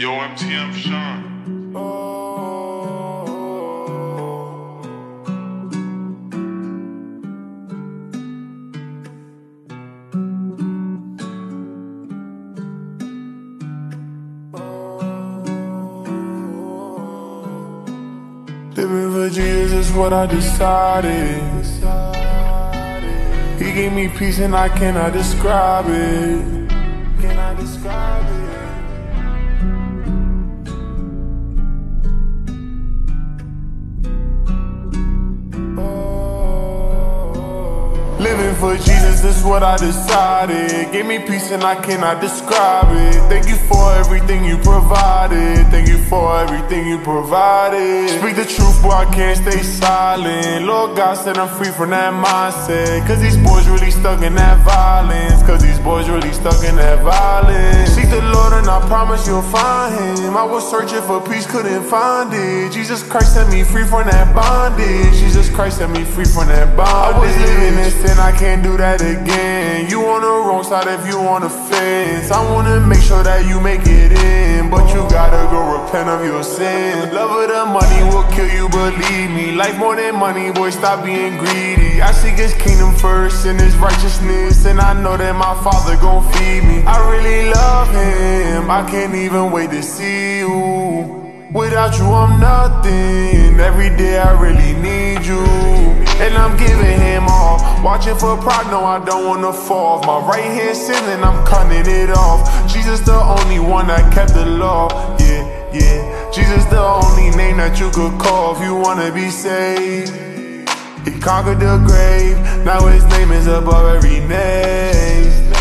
Yo, MTM Sean. Living for Jesus is what I decided. He gave me peace and I cannot describe it. Can I describe it? Living for Jesus is what I decided. Gave me peace and I cannot describe it. Thank you for everything you provided. Thank you for everything you provided. Speak the truth, boy, I can't stay silent. Lord God said I'm free from that mindset. Cause these boys really stuck in that violence. Cause these boys really stuck in that violence. Seek the Lord promise you'll find him. I was searching for peace, couldn't find it. Jesus Christ set me free from that bondage. Jesus Christ set me free from that bondage. I was living in sin, I can't do that again. You on the wrong side if you on the fence. I wanna make sure that you make it in. But you gotta go repent of your sins. Love of the money will kill you, believe me. Life more than money, boy, stop being greedy. I seek his kingdom first and his righteousness. And I know that my father gon' feed me. I really love. I can't even wait to see you. Without you, I'm nothing. Every day I really need you. And I'm giving him all. Watching for pride, no, I don't wanna fall. My right hand sinning, I'm cutting it off. Jesus, the only one that kept the law. Yeah, yeah. Jesus, the only name that you could call if you wanna be saved. He conquered the grave, now his name is above every name.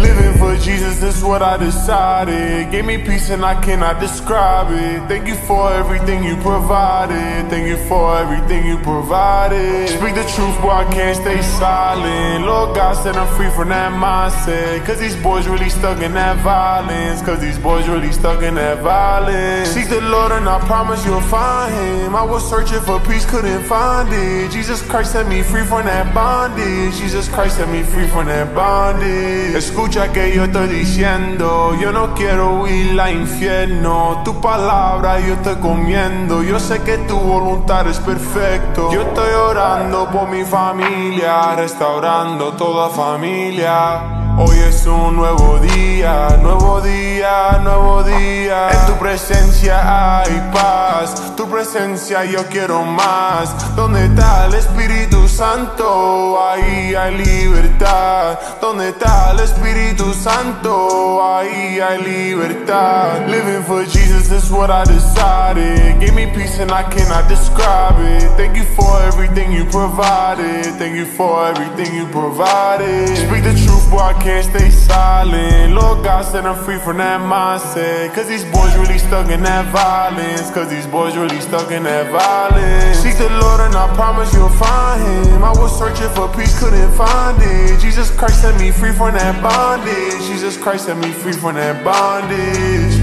Living for Jesus, is what I decided. Gave me peace and I cannot describe it. Thank you for everything you provided. Thank you for everything you provided. Speak the truth, boy, I can't stay silent. Lord God said I'm free from that mindset. Cause these boys really stuck in that violence. Cause these boys really stuck in that violence. Seek the Lord and I promise you'll find him. I was searching for peace, couldn't find it. Jesus Christ set me free from that bondage. Jesus Christ set me free from that bondage. Escucha que yo estoy diciendo, yo no quiero ir al infierno. Tu palabra yo estoy comiendo. Yo sé que tu voluntad es perfecto. Yo estoy orando por mi familia, restaurando toda familia. Hoy es un nuevo día, nuevo día, nuevo día. En tu presencia hay paz, tu presencia yo quiero más. ¿Dónde está el Espíritu Santo? Ahí hay libertad. ¿Dónde está el Espíritu Santo? Ahí hay libertad. Living for Jesus is what I decided. Give me peace and I cannot describe it. Thank you for everything you provided. Thank you for everything you provided. Speak the truth, boy, can't stay silent. Lord God said I'm free from that mindset. Cause these boys really stuck in that violence. Cause these boys really stuck in that violence. Seek the Lord and I promise you'll find him. I was searching for peace, couldn't find it. Jesus Christ set me free from that bondage. Jesus Christ set me free from that bondage.